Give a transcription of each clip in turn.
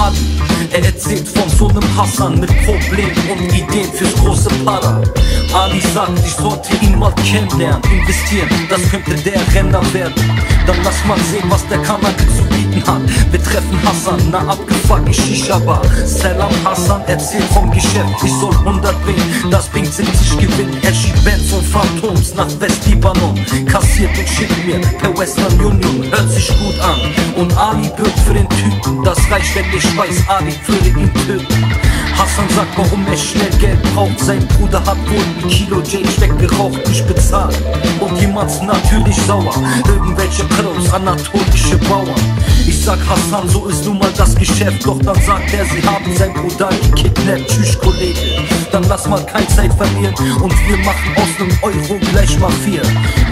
Ah, er erzählt von so nem Hassan mit Problemen und Ideen fürs große Para. Ali sagt, ich sollte ihn mal kennenlernen, investieren, das könnte der Renner werden. Dann lass mal sehen, was der Kanake zu bieten hat. Wir treffen Hassan, na abgefuckt, Shisha-Bar. Salam Hassan erzählt vom Geschäft, ich soll 100 bringen, das bringt 70 Gewinn. Er schiebt Benz und Phantoms nach West-Libanon, kassiert und schickt mir per Western Union, hört sich gut an. Und Ali bürgt für den Typen, das reicht, wenn ich weiß, Ali würde ihn töten. Hassan sagt, warum er schnell Geld braucht. Sein Bruder hat wohl ein Kilo Change weggeraucht, nicht bezahlt. Und jemand natürlich sauer. Irgendwelche Pros, anatolische Bauern. Ich sag Hassan, so ist nun mal das Geschäft. Doch dann sagt er, sie haben sein Bruder gekidnappt. Tschüss, Kollege. Dann lass mal keine Zeit verlieren. Und wir machen aus nem Euro gleich mal vier.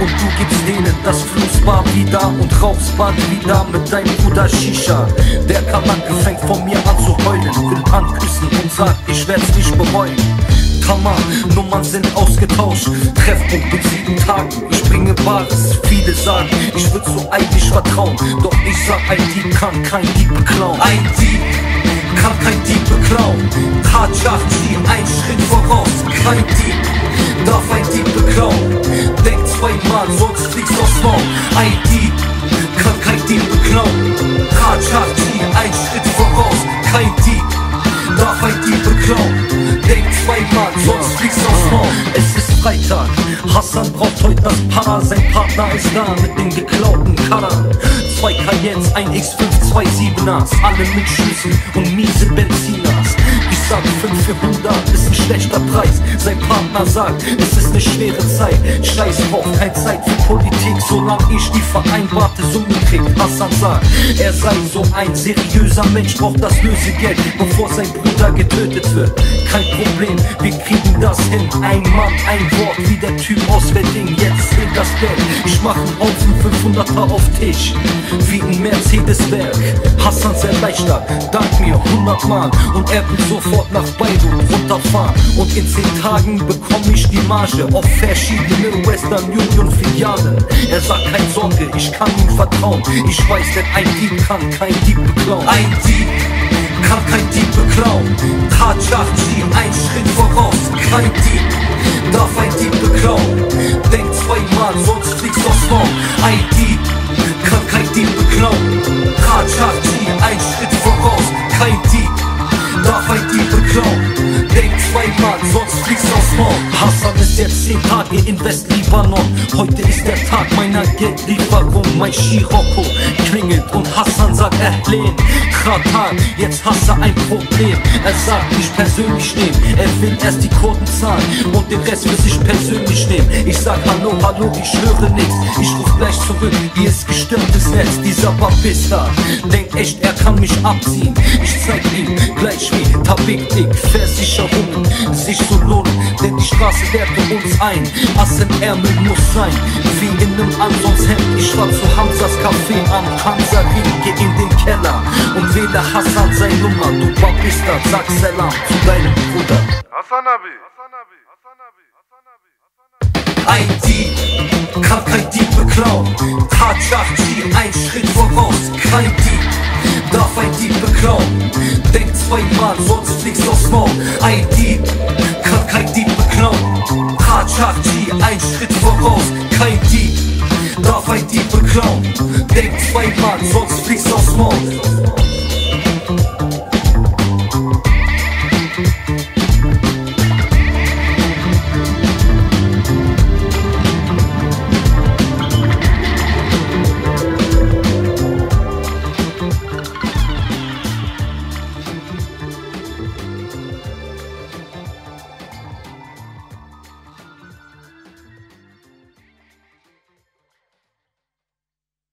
Und du gibst denen das Flussbar wieder und rauchst bald wieder mit deinem Bruder Shisha. Der Kanake fängt von mir an heulen, will anküssen und sagt, ich werd's nicht bereuen. Kammer, Nummern sind ausgetauscht. Treffpunkt in sieben Tagen. Ich bringe Bares. Viele sagen, ich würd so eigentlich vertrauen. Doch ich sag, ein Dieb kann kein Dieb beklauen. Ein Dieb kann kein Dieb beklauen. Tatsache, Freitag, Hassan braucht heute das Para. Sein Partner ist da mit den geklauten Karren. Zwei Cayennes, ein X5, zwei Siebeners, alle mit Schüssen und miese Benziners. Ich sag 5 für 100 ist ein schlechter Preis. Sein Partner sagt, es ist eine schwere Zeit. Scheiß drauf, keine Zeit für Politik, solange ich die vereinbarte Summe krieg. Hassan sagt, er sei so ein seriöser Mensch, braucht das Lösegeld, bevor sein Bruder getötet wird. Kein Problem, wir kriegen das hin. Ein Mann, ein Wort, wie der Typ aus Wedding. Jetzt zählt das Geld. Ich mach einen Haufen 500er auf Tisch, wie ein Mercedes-Werk. Hassan sehr leichter, dank mir 100 Mal und er will sofort nach Beirut runterfahren. Und in 10 Tagen bekomm ich die Marge auf verschiedene Western Union Filialen. Er sagt, keine Sorge, ich kann ihm vertrauen. Ich weiß, denn ein Dieb kann kein Dieb beklauen. Ein Dieb kann kein Dieb beklauen. Tatsache, zieh einen Schritt voraus. Kein Dieb darf ein Dieb beklauen. Denk zweimal, sonst fliegst du aufs Maul. Ein Dieb kann kein Dieb beklauen. Tatsache, zieh einen Schritt voraus. Kein Dieb darf ein Dieb beklauen. Denk zweimal, sonst fliegst du aufs Maul. Hassan ist jetzt 10 Tage in West-Libanon. Heute ist der Tag meiner Geldlieferung. Mein Scirocco klingelt und Hassan sagt, Erlen, Kratan, jetzt hast du ein Problem. Er sagt, nicht persönlich nehmen. Er will erst die Kurden zahlen und den Rest für sich persönlich nehmen. Ich sag Hallo, hallo, ich höre nix. Ich ruf gleich zurück, hier ist gestörtes Netz. Dieser Babista denkt echt, er kann mich abziehen. Ich zeig ihm gleich wie Tabik-Dick, Versicherungen sich so lohnen. Denn die Straße wehrt für uns ein. Ass im muss sein, wie in nem Ansonshemd. Ich fahr zu Hamzas Café am Hansaring, geh in den Keller und wähle Hassan sein Nummer. Du Babista, sag Salam zu deinem Bruder. Hassan Abi. Ein Dieb kann kein Dieb beklauen. Tatsache, zieh einen Schritt voraus. Kein Dieb darf ein Dieb beklauen. Denk zweimal, sonst fliegst du aufs Maul. Ein Dieb kann kein Dieb beklauen. Tatsache, zieh einen Schritt voraus. Kein Dieb darf ein Dieb beklauen. Denk zweimal, sonst fliegst du aufs Maul.